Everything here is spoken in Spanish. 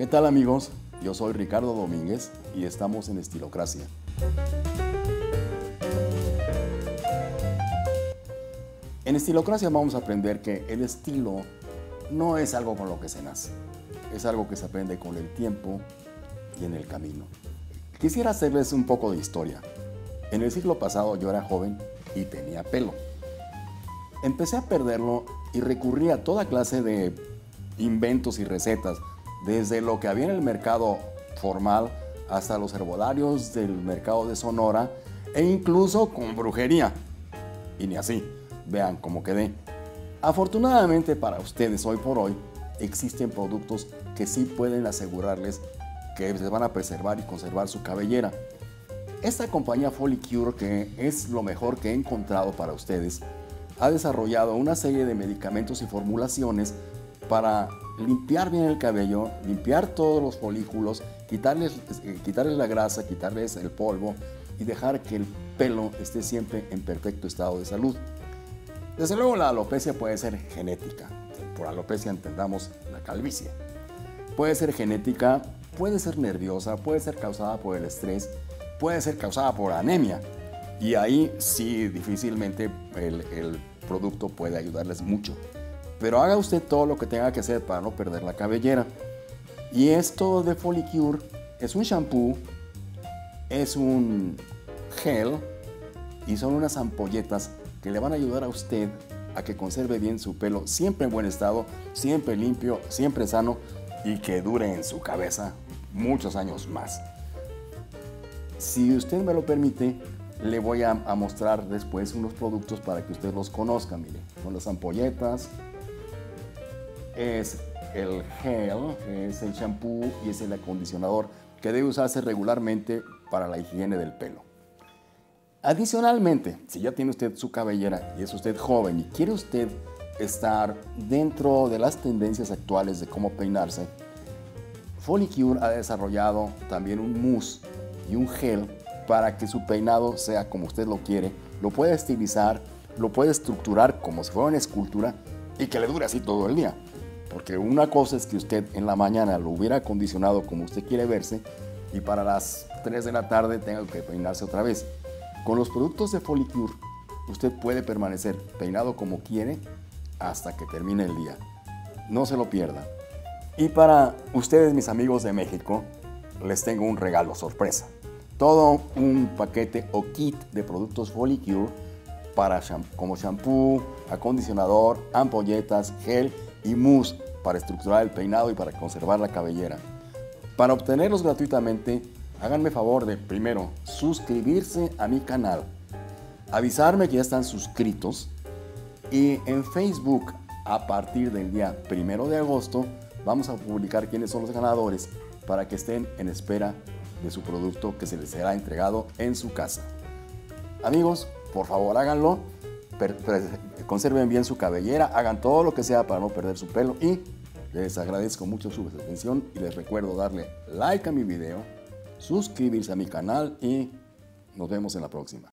¿Qué tal amigos? Yo soy Ricardo Domínguez y estamos en Estilocracia. En Estilocracia vamos a aprender que el estilo no es algo con lo que se nace, es algo que se aprende con el tiempo y en el camino. Quisiera hacerles un poco de historia. En el siglo pasado yo era joven y tenía pelo. Empecé a perderlo y recurrí a toda clase de inventos y recetas, desde lo que había en el mercado formal hasta los herbolarios del mercado de Sonora e incluso con brujería. Y ni así, vean cómo quedé. Afortunadamente para ustedes hoy por hoy existen productos que sí pueden asegurarles que se van a preservar y conservar su cabellera. Esta compañía Folicure, que es lo mejor que he encontrado para ustedes, ha desarrollado una serie de medicamentos y formulaciones para limpiar bien el cabello, limpiar todos los folículos, quitarles, eh, quitarles la grasa, quitarles el polvo y dejar que el pelo esté siempre en perfecto estado de salud. Desde luego la alopecia puede ser genética. Por alopecia entendamos la calvicie. Puede ser genética, puede ser nerviosa, puede ser causada por el estrés, puede ser causada por anemia. Y ahí sí difícilmente el, el producto puede ayudarles mucho. Pero haga usted todo lo que tenga que hacer para no perder la cabellera. Y esto de Folicure es un shampoo, es un gel y son unas ampolletas que le van a ayudar a usted a que conserve bien su pelo siempre en buen estado, siempre limpio, siempre sano y que dure en su cabeza muchos años más. Si usted me lo permite, le voy a, a mostrar después unos productos para que usted los conozca. Mire, son las ampolletas, es el gel, es el shampoo y es el acondicionador que debe usarse regularmente para la higiene del pelo. Adicionalmente, si ya tiene usted su cabellera y es usted joven y quiere usted estar dentro de las tendencias actuales de cómo peinarse, Folicure ha desarrollado también un mousse y un gel para que su peinado sea como usted lo quiere, lo puede estilizar, lo puede estructurar como si fuera una escultura y que le dure así todo el día. Porque una cosa es que usted en la mañana lo hubiera acondicionado como usted quiere verse y para las 3 de la tarde tenga que peinarse otra vez. Con los productos de Folicure, usted puede permanecer peinado como quiere hasta que termine el día. No se lo pierda. Y para ustedes, mis amigos de México, les tengo un regalo sorpresa. Todo un paquete o kit de productos Folicure para como shampoo, acondicionador, ampolletas, gel y mousse para estructurar el peinado y para conservar la cabellera. Para obtenerlos gratuitamente, háganme favor de primero suscribirse a mi canal, avisarme que ya están suscritos y en Facebook a partir del día primero de agosto vamos a publicar quiénes son los ganadores para que estén en espera de su producto que se les será entregado en su casa. Amigos, por favor háganlo conserven bien su cabellera, hagan todo lo que sea para no perder su pelo y les agradezco mucho su atención y les recuerdo darle like a mi video, suscribirse a mi canal y nos vemos en la próxima.